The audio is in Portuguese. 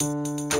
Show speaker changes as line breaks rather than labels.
Música